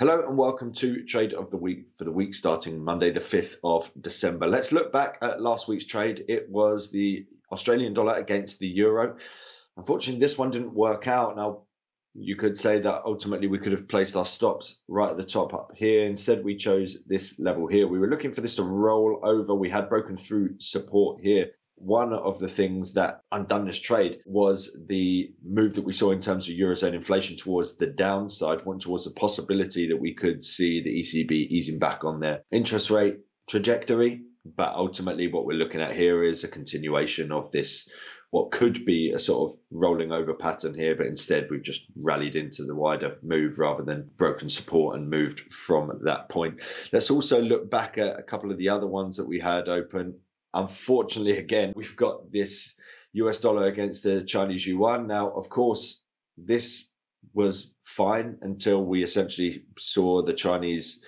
Hello and welcome to Trade of the Week for the week starting Monday, the 5th of December. Let's look back at last week's trade. It was the Australian dollar against the euro. Unfortunately, this one didn't work out. Now, you could say that ultimately we could have placed our stops right at the top up here. Instead, we chose this level here. We were looking for this to roll over. We had broken through support here one of the things that undone this trade was the move that we saw in terms of eurozone inflation towards the downside, one towards the possibility that we could see the ECB easing back on their interest rate trajectory. But ultimately, what we're looking at here is a continuation of this, what could be a sort of rolling over pattern here, but instead we've just rallied into the wider move rather than broken support and moved from that point. Let's also look back at a couple of the other ones that we had open unfortunately, again, we've got this US dollar against the Chinese yuan. Now, of course, this was fine until we essentially saw the Chinese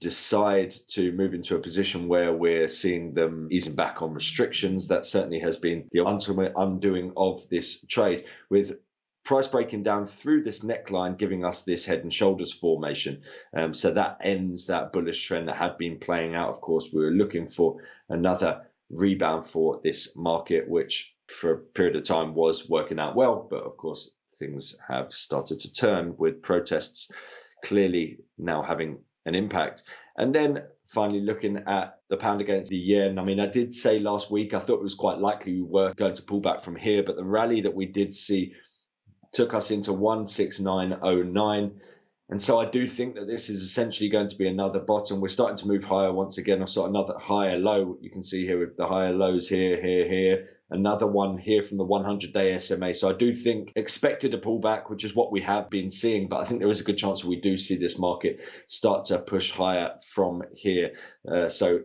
decide to move into a position where we're seeing them easing back on restrictions. That certainly has been the ultimate undoing of this trade, with price breaking down through this neckline, giving us this head and shoulders formation. Um, so that ends that bullish trend that had been playing out. Of course, we were looking for another rebound for this market, which for a period of time was working out well. But of course, things have started to turn with protests clearly now having an impact. And then finally looking at the pound against the yen. I mean, I did say last week I thought it was quite likely we were going to pull back from here, but the rally that we did see took us into 16909. And so I do think that this is essentially going to be another bottom. We're starting to move higher once again. I saw another higher low. You can see here with the higher lows here, here, here. Another one here from the 100 day SMA. So I do think expected a pullback, which is what we have been seeing. But I think there is a good chance that we do see this market start to push higher from here. Uh, so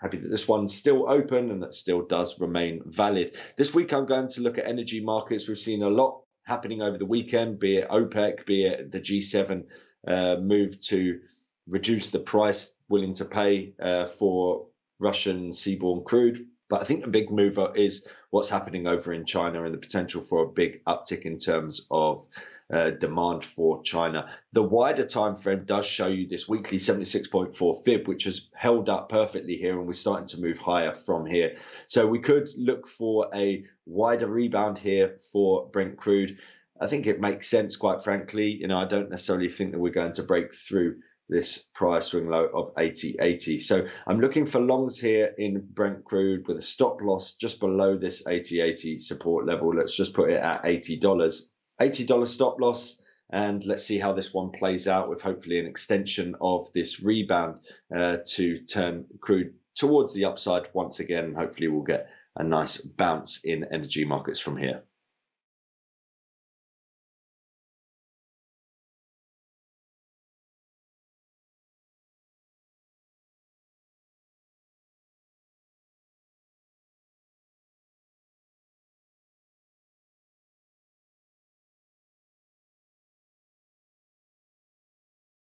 happy that this one's still open and that still does remain valid. This week, I'm going to look at energy markets. We've seen a lot happening over the weekend, be it OPEC, be it the G7 uh, move to reduce the price willing to pay uh, for Russian seaborne crude. But I think the big mover is what's happening over in China and the potential for a big uptick in terms of uh, demand for China. The wider time frame does show you this weekly 76.4 fib, which has held up perfectly here, and we're starting to move higher from here. So we could look for a wider rebound here for Brent crude. I think it makes sense, quite frankly. You know, I don't necessarily think that we're going to break through this price swing low of 80.80. So I'm looking for longs here in Brent crude with a stop loss just below this 80.80 support level. Let's just put it at $80. $80 stop loss. And let's see how this one plays out with hopefully an extension of this rebound uh, to turn crude towards the upside once again. Hopefully, we'll get a nice bounce in energy markets from here.